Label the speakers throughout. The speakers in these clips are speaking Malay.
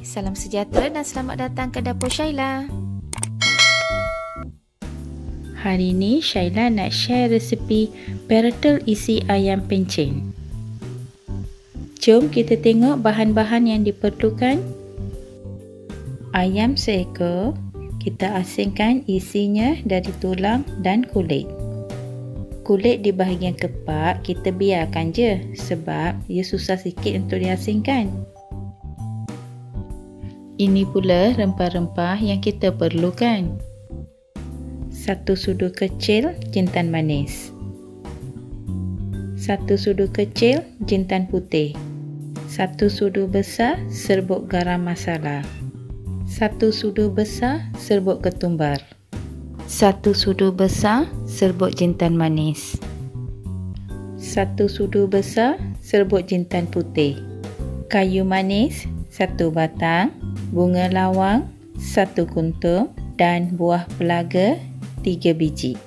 Speaker 1: salam sejahtera dan selamat datang ke dapur Syaila.
Speaker 2: Hari ini Syaila nak share resepi peretel isi ayam pencen. Jom kita tengok bahan-bahan yang diperlukan. Ayam seekor, kita asingkan isinya dari tulang dan kulit. Kulit di bahagian kepak kita biarkan je sebab ia susah sikit untuk diasingkan. Ini pula rempah-rempah yang kita perlukan. Satu sudu kecil jintan manis. Satu sudu kecil jintan putih. Satu sudu besar serbuk garam masala. Satu sudu besar serbuk ketumbar. Satu sudu besar serbuk jintan manis. Satu sudu besar serbuk jintan putih. Kayu manis satu batang bunga lawang satu kuntum dan buah pelaga tiga biji.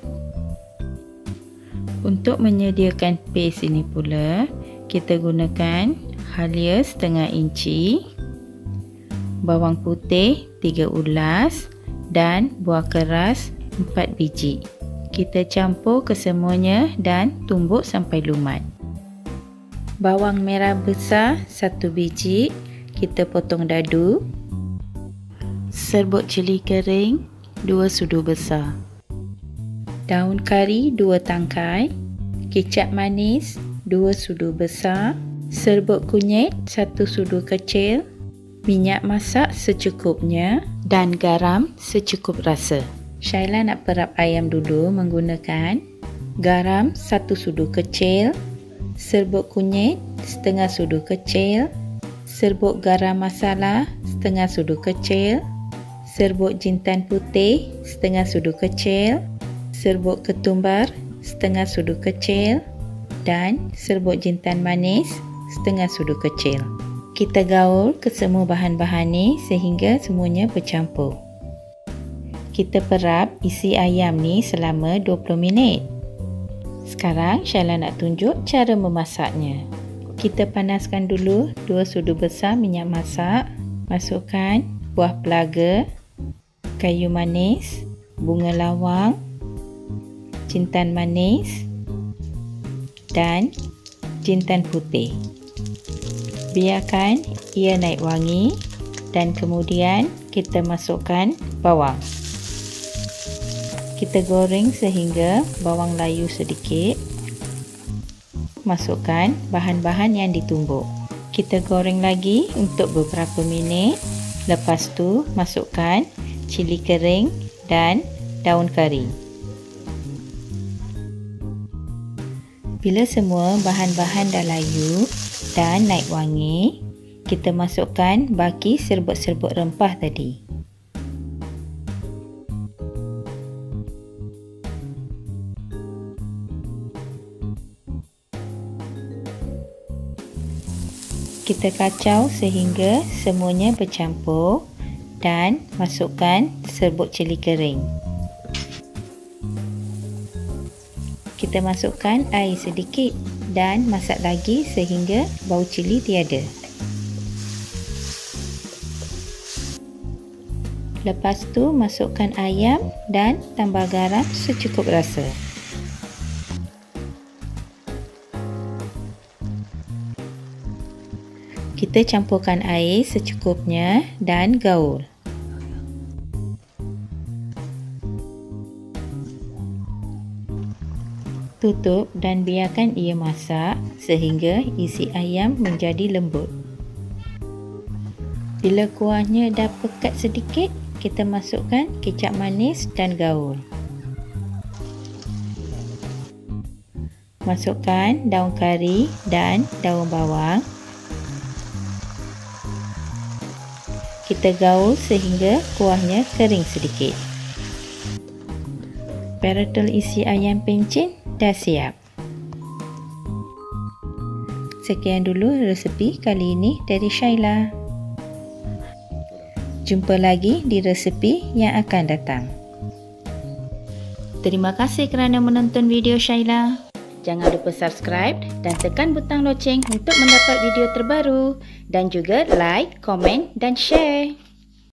Speaker 2: Untuk menyediakan paste ini pula, kita gunakan halia setengah inci, bawang putih tiga ulas dan buah keras empat biji. Kita campur kesemuanya dan tumbuk sampai lumat. Bawang merah besar satu biji, kita potong dadu serbuk cili kering 2 sudu besar. Daun kari 2 tangkai. Kicap manis 2 sudu besar. Serbuk kunyit 1 sudu kecil. Minyak masak secukupnya dan garam secukup rasa. Syaila nak perap ayam dulu menggunakan garam 1 sudu kecil serbuk kunyit setengah sudu kecil serbuk garam masala setengah sudu kecil serbuk jintan putih setengah sudu kecil, serbuk ketumbar setengah sudu kecil dan serbuk jintan manis setengah sudu kecil. Kita gaul ke semua bahan-bahan ni sehingga semuanya bercampur. Kita perap isi ayam ni selama 20 minit. Sekarang Syaila nak tunjuk cara memasaknya. Kita panaskan dulu 2 sudu besar minyak masak. Masukkan buah pelaga kayu manis, bunga lawang, jintan manis dan jintan putih. Biarkan ia naik wangi dan kemudian kita masukkan bawang. Kita goreng sehingga bawang layu sedikit. Masukkan bahan-bahan yang ditumbuk. Kita goreng lagi untuk beberapa minit. Lepas tu masukkan cili kering dan daun kari. Bila semua bahan-bahan dah layu dan naik wangi, kita masukkan baki serbuk-serbuk rempah tadi. Kita kacau sehingga semuanya bercampur dan masukkan serbuk cili kering. Kita masukkan air sedikit dan masak lagi sehingga bau cili tiada. Lepas tu masukkan ayam dan tambah garam secukup rasa. Kita campurkan air secukupnya dan gaul. Tutup dan biarkan ia masak sehingga isi ayam menjadi lembut. Bila kuahnya dah pekat sedikit, kita masukkan kecap manis dan gaul. Masukkan daun kari dan daun bawang. Kita gaul sehingga kuahnya kering sedikit. Peretel isi ayam pencin dah siap. Sekian dulu resepi kali ini dari Syaila. Jumpa lagi di resepi yang akan datang. Terima kasih kerana menonton video Syaila. Jangan lupa subscribe dan tekan butang loceng untuk mendapat video terbaru dan juga like, komen dan share.